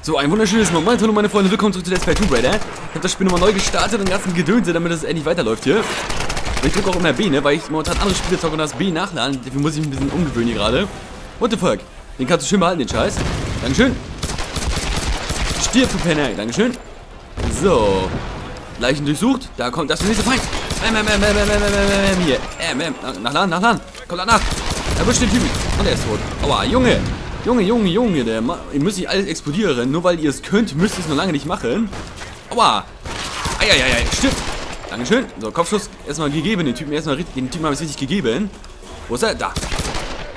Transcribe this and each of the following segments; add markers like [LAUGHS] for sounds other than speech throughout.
So, ein wunderschönes Moment, hallo meine Freunde, willkommen zurück zu Let's Play Tomb Raider. Ich habe das Spiel nochmal neu gestartet und ganzen Gedönse, damit es endlich weiterläuft hier. Und ich drücke auch immer B, ne, weil ich momentan andere Spiele zocke und das B nachladen. Dafür muss ich mich ein bisschen umgewöhnen hier gerade. What the fuck? Den kannst du schön behalten, den Scheiß. Dankeschön. Stirb, du Penner. Dankeschön. So. Leichen durchsucht. Da kommt das nächste Feind. Bam, bam, bam, bam, bam, bam, bam, bam, hier. Ähm, ähm, nachladen, nachladen. Kommt nach. Erwischt den Typen. Und er ist tot. Aua, Junge. Junge, Junge, Junge, der ihr müsst nicht alles explodieren. Nur weil ihr es könnt, müsst ihr es noch lange nicht machen. Aua. Eieiei, stimmt. Dankeschön. So, Kopfschuss erstmal gegeben. Den Typen erstmal den Typen habe ich richtig gegeben. Wo ist er? Da.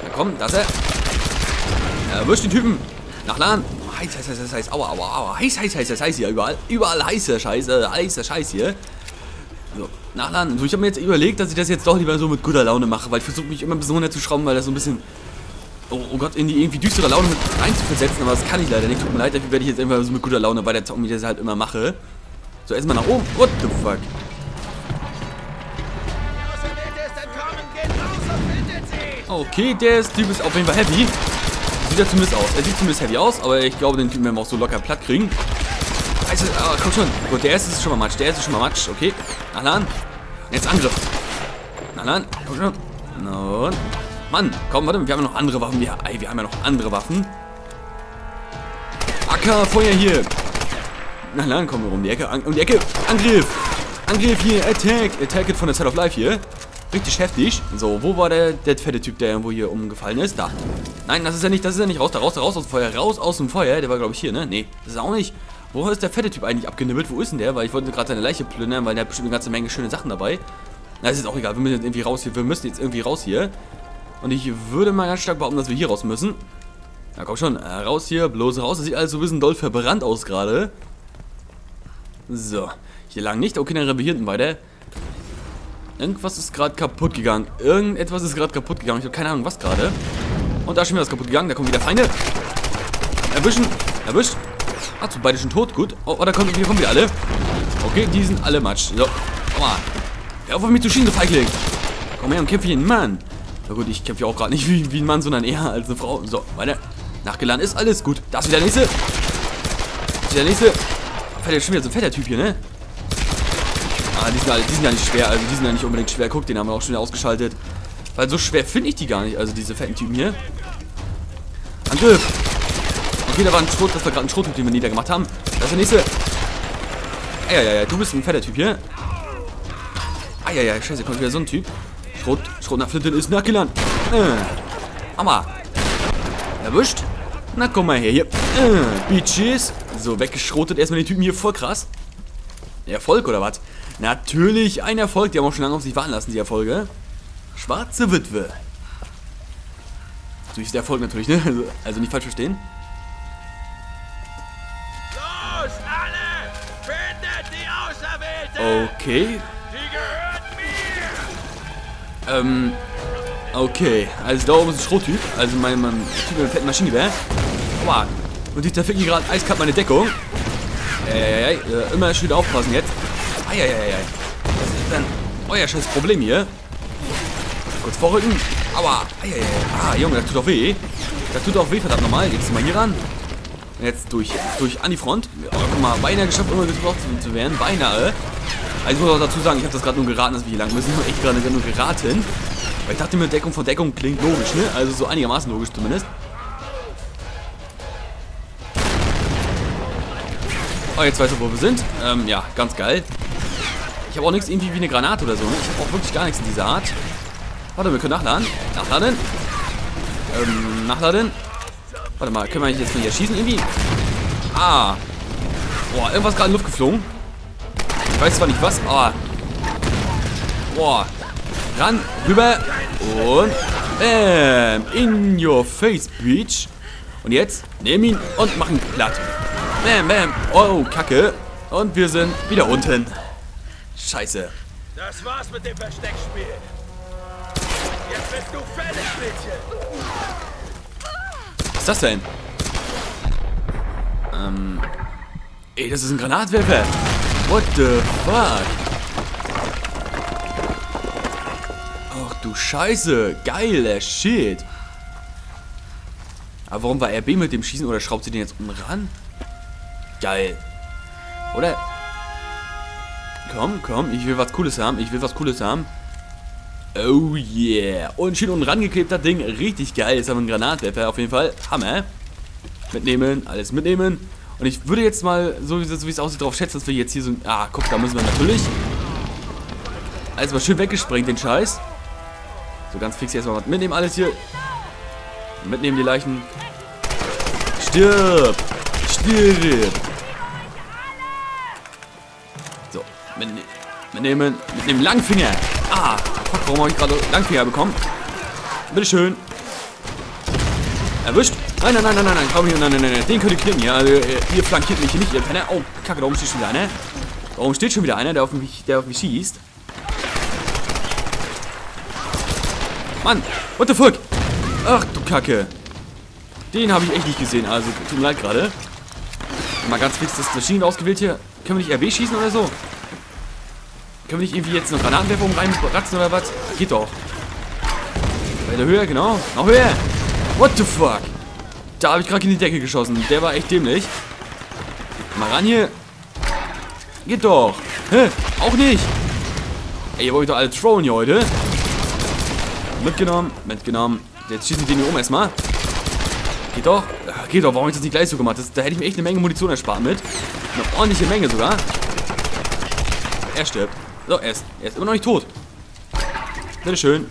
Na komm, da ist er. Erwischt den Typen. Nachladen. Heiß, heiß, heiß, heiß. Aua, aua, aua. Heiß, heiß, heiß, heiß, heiß hier. Überall, überall heißer Scheiß, äh, heißer Scheiß hier. So, nachladen. So, ich habe mir jetzt überlegt, dass ich das jetzt doch lieber so mit guter Laune mache, weil ich versuche mich immer ein bisschen runterzuschrauben, weil das so ein bisschen oh, oh, Gott, in die irgendwie düstere Laune mit reinzuversetzen, aber das kann ich leider nicht. Tut mir leid, dafür werde ich jetzt einfach so mit guter Laune weiter zocken, wie ich das halt immer mache. So, erstmal nach oben. What the fuck? Okay, der Typ ist auf jeden Fall heavy. Sieht ja zumindest aus. Er sieht zumindest heavy aus, aber ich glaube, den Typen werden wir auch so locker platt kriegen. Scheiße, ah, komm schon. Gut, der erste ist schon mal Matsch. Der erste ist schon mal Matsch. Okay. Nachladen. Jetzt Angriff. Nachladen. Komm schon. Und Mann, komm, warte, wir haben ja noch andere Waffen. Wir, ey, wir haben ja noch andere Waffen. Acker, Feuer hier. Na dann kommen wir um die Ecke. An, um die Ecke. Angriff. Angriff hier. Attack. Attack it von der Side of Life hier. Richtig heftig. So, wo war der, der fette Typ, der irgendwo hier umgefallen ist? Da. Nein, das ist ja nicht, das ist ja nicht raus, da raus, da raus aus dem Feuer. Raus aus dem Feuer. Der war, glaube ich, hier, ne? Nee, das ist auch nicht. Wo ist der fette Typ eigentlich abgenibbelt? Wo ist denn der? Weil ich wollte gerade seine Leiche plündern, weil der hat bestimmt eine ganze Menge schöne Sachen dabei. Na, ist jetzt auch egal. Wir müssen jetzt irgendwie raus hier. Wir müssen jetzt irgendwie raus hier. Und ich würde mal ganz stark behaupten, dass wir hier raus müssen. Na komm schon, äh, raus hier, bloß raus. Das sieht alles so ein bisschen doll verbrannt aus gerade. So, hier lang nicht. Okay, dann rennen wir hier hinten weiter. Irgendwas ist gerade kaputt gegangen. Irgendetwas ist gerade kaputt gegangen. Ich habe keine Ahnung, was gerade. Und da ist schon wieder was kaputt gegangen. Da kommen wieder Feinde. Erwischen. Erwischt. Achso, beide schon tot. Gut. Oh, oh da kommen, hier kommen wieder alle. Okay, die sind alle Matsch. So. Komm mal. Hör auf, auf mich zu schießen, du Feigling. Komm her und kämpfe hier, Mann. Na gut, ich kämpfe ja auch gerade nicht wie, wie ein Mann, sondern eher als eine Frau. So, weiter. Nachgeladen ist alles gut. Das ist wieder der nächste. Das ist der nächste. Fällt schon wieder so ein fetter Typ hier, ne? Ah, die sind, die sind ja nicht schwer. Also, die sind ja nicht unbedingt schwer. Guck, den haben wir auch schon wieder ausgeschaltet. Weil so schwer finde ich die gar nicht. Also, diese fetten Typen hier. Angriff. Okay, da war ein Schrot. Das war gerade ein Schrottyp, den wir niedergemacht haben. Das ist der nächste. Eieiei, du bist ein fetter Typ hier. Eieiei, scheiße, kommt wieder so ein Typ. Schrot, Schrot nach Flinte ist nachgelandet. Äh. Hammer. Erwischt. Na, komm mal her hier. Äh, Bitches. So, weggeschrotet erstmal den Typen hier. Voll krass. Erfolg oder was? Natürlich ein Erfolg. Die haben auch schon lange auf sich warten lassen, die Erfolge. Schwarze Witwe. So ist der Erfolg natürlich, ne? Also, also nicht falsch verstehen. Los, alle! Findet die Auserwählte! Okay. Ähm, okay. Also da oben ist ein Schrottyp. Also mein, mein Typ mit einem fetten Maschinengewehr. Aua. Und die zerficken gerade eiskalt meine Deckung. Eieiei. Äh, immer schön aufpassen jetzt. Eieiei. Das ist dann euer scheiß Problem hier. Kurz vorrücken. Aua. Eieiei. Ah, Junge, das tut doch weh. Das tut auch weh, verdammt nochmal. Jetzt mal hier ran. Jetzt durch, durch an die Front. Oh, guck mal, beinahe geschafft, gebraucht zu, zu werden. Beinahe. Also ich muss auch dazu sagen, ich habe das gerade nur geraten, dass wir hier lang müssen. [LAUGHS] Ich habe echt gerade nur geraten. Weil ich dachte mir, Deckung von Deckung klingt logisch, ne? Also so einigermaßen logisch zumindest. Oh, jetzt weiß ich, wo wir sind. Ähm, ja, ganz geil. Ich habe auch nichts irgendwie wie eine Granate oder so, ne? Ich habe auch wirklich gar nichts in dieser Art. Warte, wir können nachladen. Nachladen. Ähm, nachladen. Warte mal, können wir jetzt mal hier schießen irgendwie? Ah. Boah, irgendwas gerade in Luft geflogen. Ich weiß zwar nicht was, aber... Boah. Ran, rüber und... Bam. In your face, bitch. Und jetzt nehmen ihn und machen platt. Bam, bam. Oh, Kacke. Und wir sind wieder unten. Scheiße. Das war's mit dem Versteckspiel. Jetzt bist du fertig, Mädchen. Was ist das denn? Ähm... Ey, das ist ein Granatwerfer. What the fuck? Ach du Scheiße. Geiler Shit. Aber warum war RB mit dem Schießen oder schraubt sie den jetzt unten ran? Geil. Oder? Komm, komm, ich will was Cooles haben. Ich will was Cooles haben. Oh yeah. Und schön unten rangeklebt das Ding. Richtig geil. Jetzt haben wir einen Granatwerfer auf jeden Fall. Hammer. Mitnehmen, alles mitnehmen. Und ich würde jetzt mal, so wie, so wie es aussieht, darauf schätzen, dass wir jetzt hier so... Ah, guck, da müssen wir natürlich... Alles mal schön weggesprengt, den Scheiß. So, ganz fix erstmal was mitnehmen, alles hier. Mitnehmen die Leichen. Stirb! Stirb! So, mitne mitnehmen, mitnehmen Langfinger. Ah, fuck, warum habe ich gerade Langfinger bekommen? Bitteschön. Erwischt. Nein, nein, nein, nein, nein, nein, komm hier, nein, nein, nein, den könnt ihr knicken, ja. Also, ihr flankiert mich hier nicht, ihr Penner. Oh, kacke, da oben steht schon wieder einer. Da oben steht schon wieder einer, der auf mich, der auf mich schießt. Mann, what the fuck? Ach, du Kacke. Den habe ich echt nicht gesehen, also tut mir leid gerade. Mal ganz fix das Maschinen ausgewählt hier. Können wir nicht RB schießen oder so? Können wir nicht irgendwie jetzt noch Granatenwerfer um reinratzen oder was? Geht doch. Bei der Höhe, genau. Noch höher. What the fuck? Da habe ich gerade in die Decke geschossen. Der war echt dämlich. Mal ran hier. Geht doch. Hä? Auch nicht. Ey, ihr wollt doch alle trollen hier heute. Mitgenommen, mitgenommen. Jetzt schießen wir den hier um erstmal. Geht doch. Geht doch, warum habe ich das nicht gleich so gemacht? Das, da hätte ich mir echt eine Menge Munition erspart mit. Eine ordentliche Menge sogar. Er stirbt. So, er ist, er ist immer noch nicht tot. Bitteschön.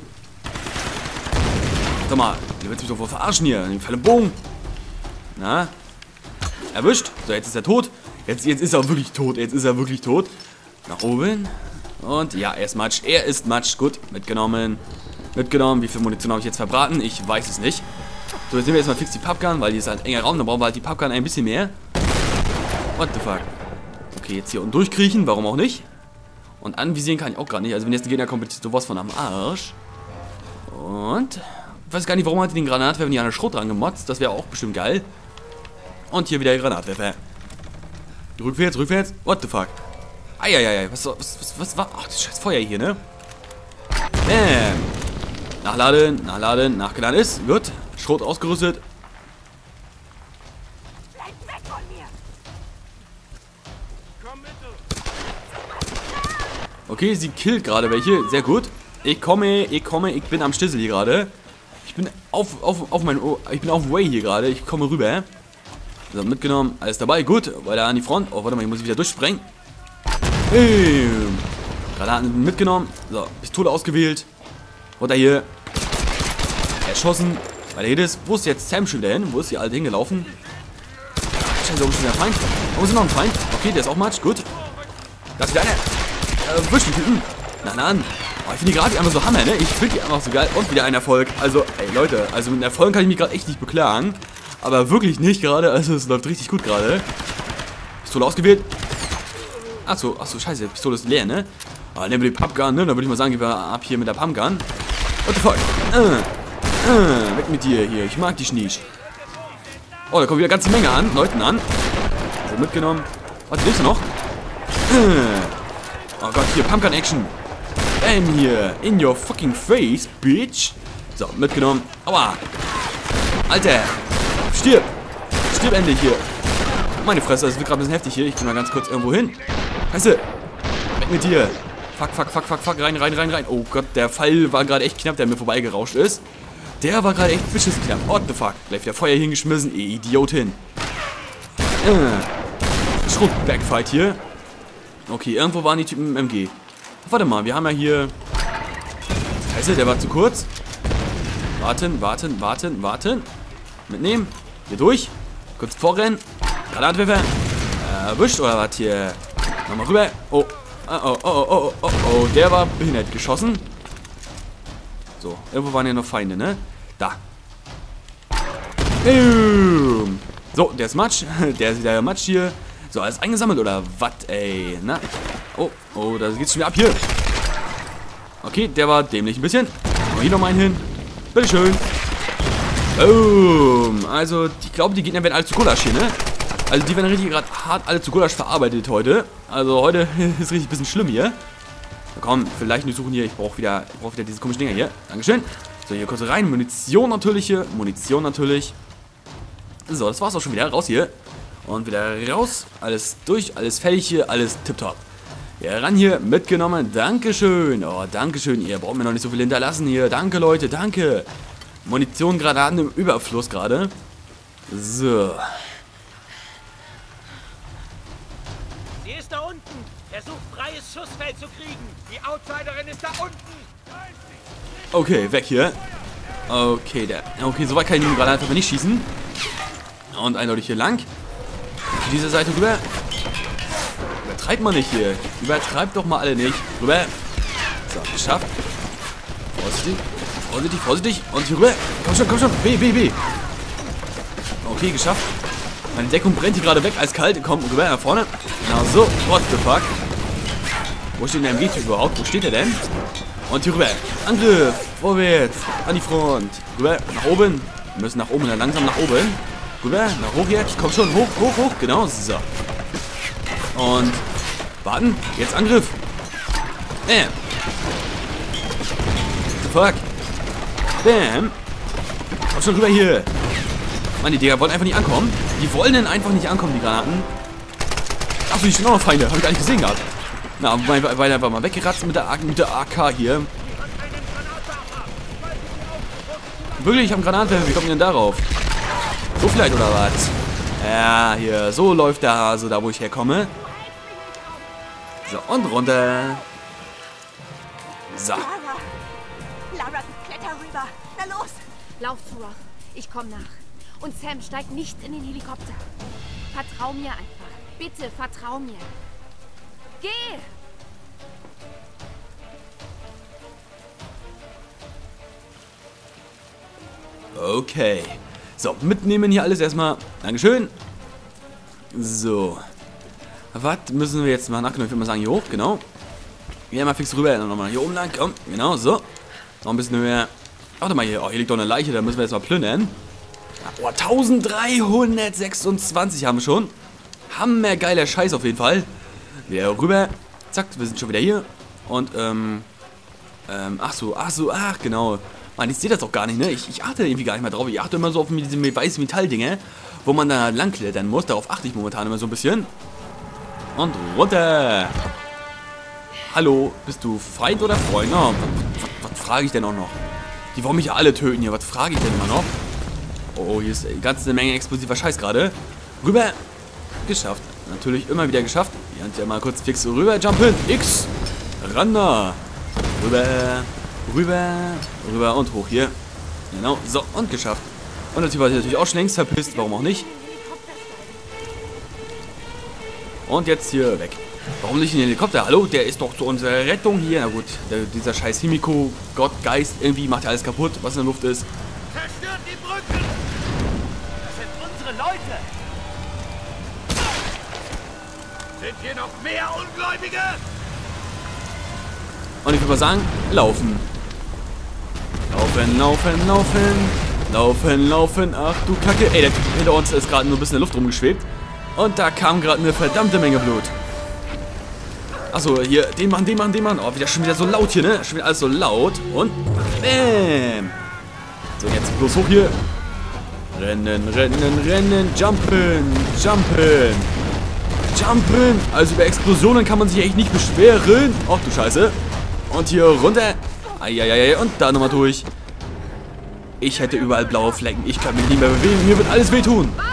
Sag mal, du willst mich doch wohl verarschen hier. In dem Fall Bogen. Na? Erwischt. So, jetzt ist er tot. Jetzt, jetzt ist er wirklich tot. Jetzt ist er wirklich tot. Nach oben. Und ja, er ist Matsch. Er ist Matsch. Gut, mitgenommen. Mitgenommen. Wie viel Munition habe ich jetzt verbraten? Ich weiß es nicht. So, jetzt nehmen wir erstmal fix die Pappgun, weil die ist halt enger Raum. Da brauchen wir halt die Pappgun ein bisschen mehr. What the fuck? Okay, jetzt hier unten durchkriechen. Warum auch nicht? Und anvisieren kann ich auch gar nicht. Also wenn jetzt ein Gegner kommt, ist sowas von am Arsch. Und... Ich weiß gar nicht, warum hat die den Granatwerfer nicht an den Schrot dran gemotzt. Das wäre auch bestimmt geil. Und hier wieder der Granatwerfer. Rückwärts, rückwärts. What the fuck? Eieiei, was, was, was, was war? Ach, das scheiß Feuer hier, ne? Bam. Nachladen, nachladen, nachgeladen ist. Gut. Schrot ausgerüstet. Okay, sie killt gerade welche. Sehr gut. Ich komme, ich komme, ich bin am Stissel hier gerade. Ich bin auf, auf, auf mein, ich bin auf Way hier gerade. Ich komme rüber. So, mitgenommen. Alles dabei. Gut. Weiter an die Front. Oh, warte mal, ich muss wieder durchsprengen. Bam. Granaten mitgenommen. So, Pistole ausgewählt. Runter hier. Erschossen. Weiter geht es. Wo ist jetzt Sam schon wieder hin? Wo ist die alte hingelaufen? Scheiße, oben ist wieder ein Feind. Wo ist noch ein Feind? Okay, der ist auch Matsch. Gut. Da ist wieder einer. Äh, wisch Typen. Na, na. Oh, ich finde die gerade einfach so Hammer, ne? Ich finde die einfach so geil. Und wieder ein Erfolg. Also, ey, Leute. Also, mit Erfolgen kann ich mich gerade echt nicht beklagen. Aber wirklich nicht gerade. Also, es läuft richtig gut gerade. Pistole ausgewählt. Achso, achso, scheiße. Pistole ist leer, ne? Ah, nehmen wir die Pumpgun, ne? Dann würde ich mal sagen, gehen wir ab hier mit der Pumpgun. What the fuck? Äh. Äh, weg mit dir hier. Ich mag dich nicht. Oh, da kommt wieder ganze Menge an. Leuten an. So, mitgenommen. Was willst du noch? Äh. Oh Gott, hier, Pumpgun Action. Bam hier. In your fucking face, bitch. So, mitgenommen. Aua. Alter. Stirb. Stirb endlich hier. Meine Fresse, das wird gerade ein bisschen heftig hier. Ich gehe mal ganz kurz irgendwo hin. Scheiße. Weg mit dir. Fuck, fuck, fuck, fuck, fuck. Rein, rein, rein, rein. Oh Gott, der Fall war gerade echt knapp, der mir vorbeigerauscht ist. Der war gerade echt beschissen knapp. What the fuck? Gleich wieder Feuer hingeschmissen. Ihr Idiotin. Äh. Schrot-Backfight hier. Okay, irgendwo waren die Typen im MG. Warte mal, wir haben ja hier... Scheiße, der war zu kurz. Warten, warten, warten, warten. Mitnehmen. Hier durch. Kurz vorrennen. Granatwerfer. Erwischt oder was hier? Nochmal rüber. Oh. Oh, oh, oh, oh, oh, oh. Der war behindert geschossen. So, irgendwo waren ja noch Feinde, ne? Da. Boom. So, der ist Matsch. [LAUGHS] Der ist wieder Matsch hier. So, alles eingesammelt oder was, ey? Na? Oh, oh, da geht's schon wieder ab hier. Okay, der war dämlich ein bisschen. Mal hier noch mal einen hin. Bitteschön. Boom. Also, ich glaube, die Gegner werden alle zu Gulasch hier, ne? Also, die werden richtig gerade hart alle zu Gulasch verarbeitet heute. Also, heute [LAUGHS] ist richtig ein bisschen schlimm hier. Na komm, vielleicht nicht suchen hier. Ich brauche wieder, ich brauche wieder diese komischen Dinger hier. Dankeschön. So, hier kurz rein. Munition natürlich hier. Munition natürlich. So, das war's auch schon wieder. Raus hier. Und wieder raus. Alles durch, alles fertig hier, alles tipptopp. Ja, ran hier, mitgenommen. Dankeschön. Oh, Dankeschön. Ihr braucht mir noch nicht so viel hinterlassen hier. Danke, Leute, danke. Munition an dem Überfluss gerade. So. Sie ist da unten. Versucht freies Schussfeld zu kriegen. Die Outsiderin ist da unten. Okay, weg hier. Okay, der. Okay, soweit kann ich den gerade einfach nicht schießen. Und eindeutig hier lang. Auf diese Seite rüber. Übertreibt man nicht hier. Übertreibt doch mal alle nicht. Rüber. So, geschafft. Vorsichtig. Vorsichtig, vorsichtig. Und hier rüber. Komm schon, komm schon. B, B, B. Okay, geschafft. Meine Deckung brennt hier gerade weg, als kalt. Komm, rüber nach vorne. Genau so. What the fuck? Wo steht der MG-Typ überhaupt? Wo steht er denn? Und hier rüber. Angriff. Vorwärts. An die Front. Rüber. Nach oben. Wir müssen nach oben. Dann langsam nach oben. Rüber. Nach hoch jetzt. Komm schon. Hoch, hoch, hoch. Genau. So. Und warten. Jetzt Angriff. Bam. The fuck. Bam. Komm schon rüber hier. Mann, die Digga wollen einfach nicht ankommen. Die wollen denn einfach nicht ankommen, die Granaten. Achso, die sind auch noch Feinde. Hab ich gar nicht gesehen gehabt. Na, weil weil einfach mal weggeratzt mit der, AK, mit der AK hier. Wirklich, ich habe einen Granatwerfer. Wie kommt ihr denn darauf? So vielleicht oder was? Ja, hier, so läuft der Hase, da wo ich herkomme. So, und runter. So. Lauf zu Roth. Ich komm nach. Und Sam, steig nicht in den Helikopter. Vertrau mir einfach. Bitte, vertrau mir. Geh! Okay. So, mitnehmen hier alles erstmal. Dankeschön. So. Was müssen wir jetzt machen? Ach, genau, ich würde mal sagen, hier hoch, genau. Hier mal fix rüber, dann nochmal hier oben lang, komm, genau, so. Noch ein bisschen höher. Warte mal hier, oh, hier liegt doch eine Leiche, da müssen wir jetzt mal plündern. Oh, 1326 haben wir schon. Hammergeiler Scheiß auf jeden Fall. Wir rüber. Zack, wir sind schon wieder hier. Und, ähm, ähm, ach so, ach so, ach genau. Mann, ich sehe das doch gar nicht, ne? Ich, ich achte irgendwie gar nicht mehr drauf. Ich achte immer so auf diese weißen Metalldinge, wo man da lang klettern muss. Darauf achte ich momentan immer so ein bisschen. Und runter. Hallo, bist du Feind oder Freund? Oh, was, was, was frage ich denn auch noch? Die wollen mich alle töten hier. Was frage ich denn immer noch? Oh, hier ist eine ganze Menge explosiver Scheiß gerade. Rüber. Geschafft. Natürlich immer wieder geschafft. Hier ja mal kurz fix rüber jumpen. X. Rander. Rüber. Rüber. Rüber und hoch hier. Genau. So, und geschafft. Und Typ hat sich natürlich auch schon längst verpisst. Warum auch nicht? Und jetzt hier weg. Warum nicht in den Helikopter? Hallo, der ist doch zu unserer Rettung hier. Na gut, der, dieser scheiß Himiko, Gott, Geist, irgendwie macht er alles kaputt, was in der Luft ist. Zerstört die Brücken! Das sind unsere Leute! Sind hier noch mehr Ungläubige? Und ich würde mal sagen, laufen. Laufen, laufen, laufen. Laufen, laufen. Ach du Kacke. Ey, der hinter uns ist gerade nur ein bisschen in der Luft rumgeschwebt. Und da kam gerade eine verdammte Menge Blut. Achso, hier, den machen, den machen, den machen. Oh, wieder schon wieder so laut hier, ne? Schon wieder alles so laut. Und bäm. So, jetzt bloß hoch hier. Rennen, rennen, rennen. Jumpen, jumpen. Jumpen. Also über Explosionen kann man sich echt nicht beschweren. Ach du Scheiße. Und hier runter. Eieiei. Und da nochmal durch. Ich hätte überall blaue Flecken. Ich kann mich nicht mehr bewegen. Mir wird alles wehtun. Warte!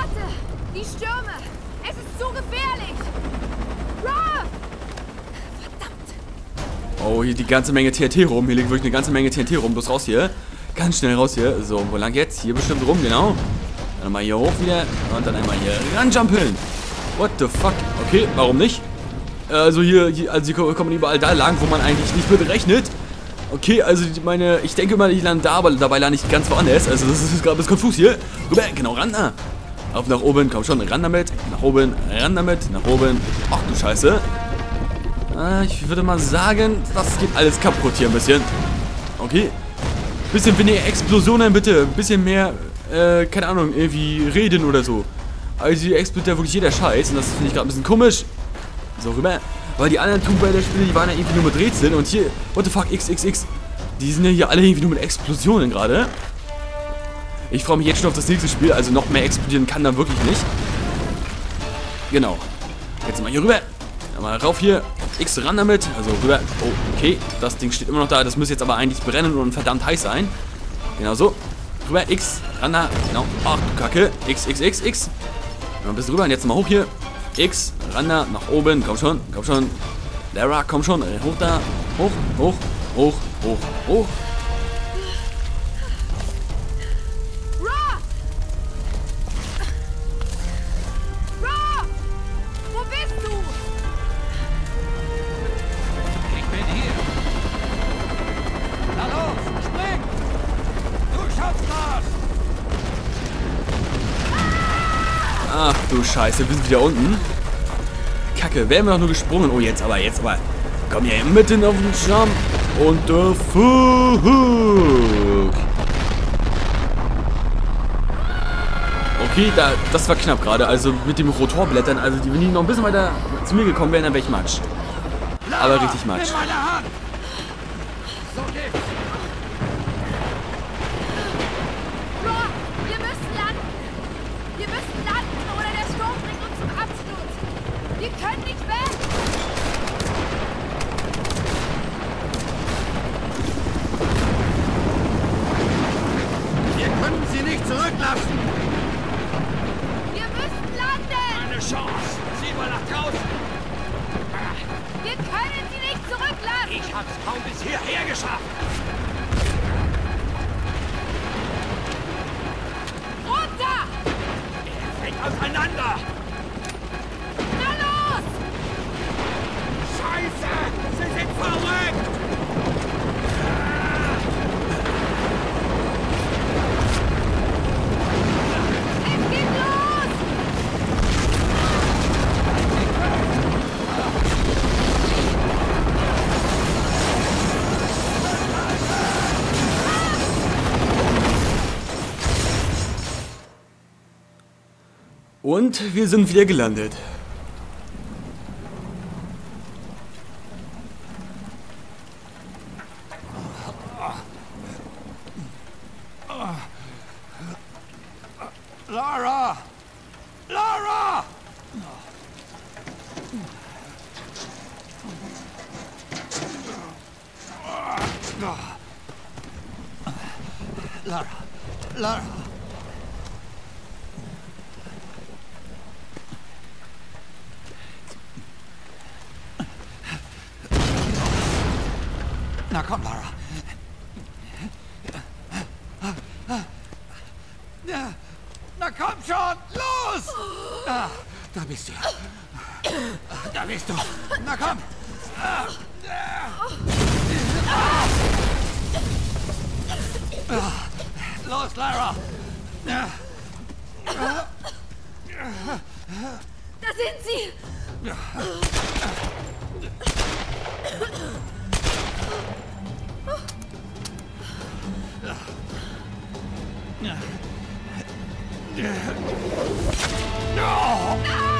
Die Stürme! Es ist zu gefährlich! Roth! Verdammt! Oh, hier die ganze Menge TNT rum. Hier liegt wirklich eine ganze Menge TNT rum. Bloß raus hier. Ganz schnell raus hier. So, wo lang jetzt? Hier bestimmt rum, genau. Dann mal hier hoch wieder. Und dann einmal hier ranjumpen. What the fuck? Okay, warum nicht? Also hier, hier also sie kommen überall da lang, wo man eigentlich nicht mit rechnet. Okay, also die- meine, ich denke mal, ich lande da, aber dabei lande ich ganz woanders. Also das ist gerade ein konfus hier. Rüber, genau, ran da. Auf nach oben, komm schon, ran damit. Nach oben, ran damit, nach oben. Ach du Scheiße. Äh, ich würde mal sagen, das geht alles kaputt hier ein bisschen. Okay. Bisschen weniger Explosionen bitte. Bisschen mehr, äh, keine Ahnung, irgendwie reden oder so. Also hier explodiert ja wirklich jeder Scheiß. Und das finde ich gerade ein bisschen komisch. So rüber. Weil die anderen Tomb Raider Spiele, die waren ja irgendwie nur mit Rätseln. Und hier, what the fuck, XXX. Die sind ja hier alle irgendwie nur mit Explosionen gerade. Ich freue mich jetzt schon auf das nächste Spiel. Also noch mehr explodieren kann da wirklich nicht. Genau. Jetzt mal hier rüber. Mal rauf hier. X ran damit. Also rüber. Oh, okay. Das Ding steht immer noch da. Das müsste jetzt aber eigentlich brennen und verdammt heiß sein. Genau so. Rüber. X. Ran da. Genau. Ach, du Kacke. X, X, X, X. Ein bisschen rüber. Und jetzt mal hoch hier. X. Ran da. Nach oben. Komm schon. Komm schon. Lara, komm schon. Hoch da. Hoch, hoch, hoch, hoch, hoch. Du Scheiße, wir sind wieder unten. Kacke, wären wir doch nur gesprungen. Oh, jetzt aber, jetzt aber. Komm hier mitten auf den Jump. Und der Flug. Okay, da, das war knapp gerade. Also mit dem Rotorblättern. Also die, wenn die noch ein bisschen weiter zu mir gekommen wären, dann wäre ich Matsch. Aber richtig Matsch. Wir können nicht weg! Und wir sind wieder gelandet. Lara! Lara! Lara! Lara! Na komm, Lara. Na komm schon, los! Ah, da bist du. Da bist du. Na komm. [LAUGHS] No! no!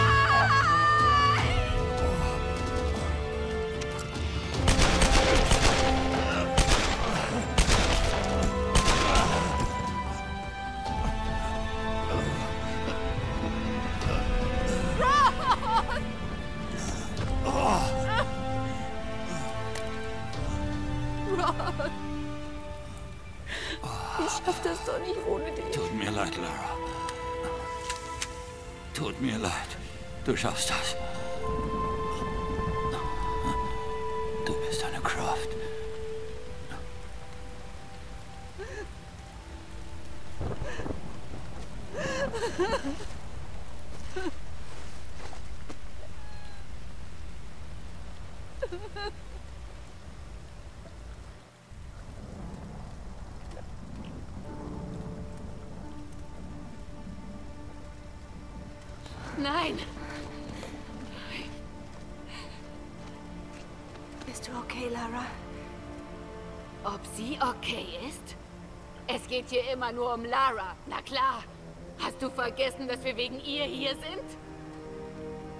Nein! Bist du okay, Lara? Ob sie okay ist? Es geht hier immer nur um Lara. Na klar. Hast du vergessen, dass wir wegen ihr hier sind?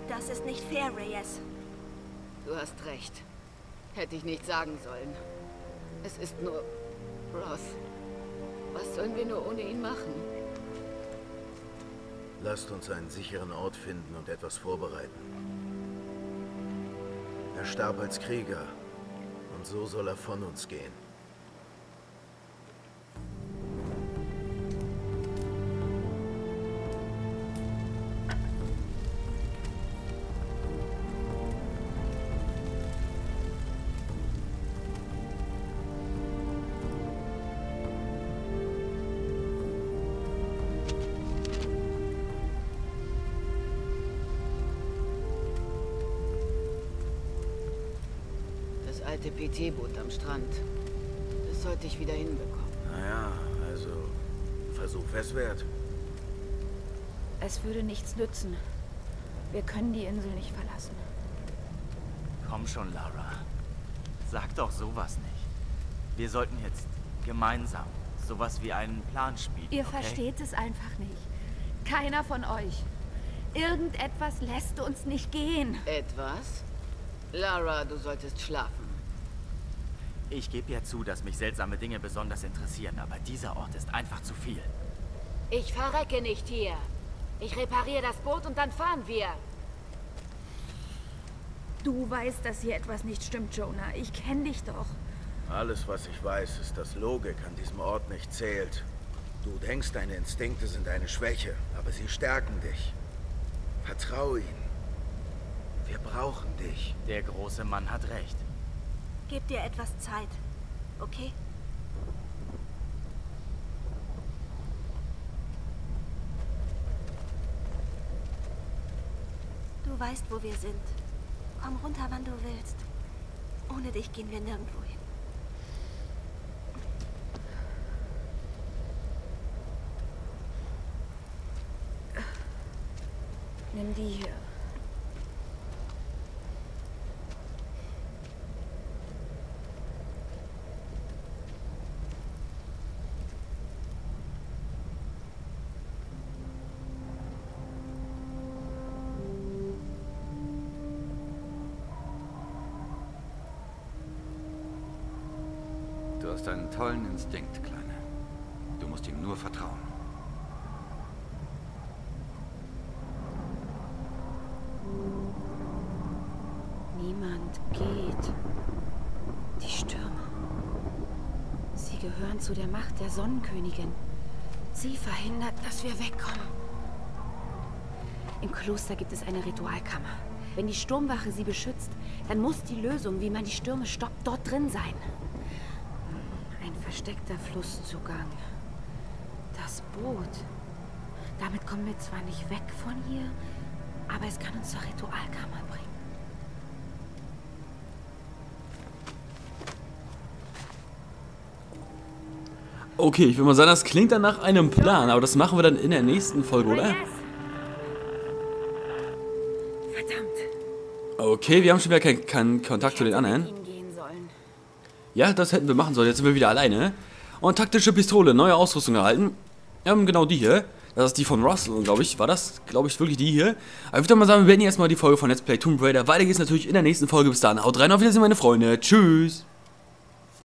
Das ist nicht fair, Reyes. Du hast recht. Hätte ich nicht sagen sollen. Es ist nur Ross. Was sollen wir nur ohne ihn machen? Lasst uns einen sicheren Ort finden und etwas vorbereiten. Er starb als Krieger und so soll er von uns gehen. PT-Boot am Strand. Das sollte ich wieder hinbekommen. Naja, also Versuch wär's wert. Es würde nichts nützen. Wir können die Insel nicht verlassen. Komm schon, Lara. Sag doch sowas nicht. Wir sollten jetzt gemeinsam sowas wie einen Plan schmieden. Ihr okay? versteht es einfach nicht. Keiner von euch. Irgendetwas lässt uns nicht gehen. Etwas? Lara, du solltest schlafen. Ich gebe ja zu, dass mich seltsame Dinge besonders interessieren, aber dieser Ort ist einfach zu viel. Ich verrecke nicht hier. Ich repariere das Boot und dann fahren wir. Du weißt, dass hier etwas nicht stimmt, Jonah. Ich kenne dich doch. Alles, was ich weiß, ist, dass Logik an diesem Ort nicht zählt. Du denkst, deine Instinkte sind eine Schwäche, aber sie stärken dich. Vertrau ihnen. Wir brauchen dich. Der große Mann hat recht. Gib dir etwas Zeit. Okay? Du weißt, wo wir sind. Komm runter, wann du willst. Ohne dich gehen wir nirgendwo hin. Nimm die hier. Du hast einen tollen Instinkt, Kleine. Du musst ihm nur vertrauen. Niemand geht. Die Stürme. Sie gehören zu der Macht der Sonnenkönigin. Sie verhindert, dass wir wegkommen. Im Kloster gibt es eine Ritualkammer. Wenn die Sturmwache sie beschützt, dann muss die Lösung, wie man die Stürme stoppt, dort drin sein. Versteckter Flusszugang. Das Boot. Damit kommen wir zwar nicht weg von hier, aber es kann uns zur Ritualkammer bringen. Okay, ich würde mal sagen, das klingt dann nach einem Plan, aber das machen wir dann in der nächsten Folge, oder? Verdammt. Okay, wir haben schon wieder keinen keinen Kontakt zu den anderen. Mit ihnen gehen sollen. Ja, das hätten wir machen sollen. Jetzt sind wir wieder alleine. Und taktische Pistole, neue Ausrüstung erhalten. Ja, genau die hier. Das ist die von Russell, glaube ich. War das, glaube ich, wirklich die hier? Aber ich würde mal sagen, wir beenden jetzt mal die Folge von Let's Play Tomb Raider. Weiter geht's natürlich in der nächsten Folge. Bis dann. Haut rein, auf Wiedersehen, meine Freunde. Tschüss.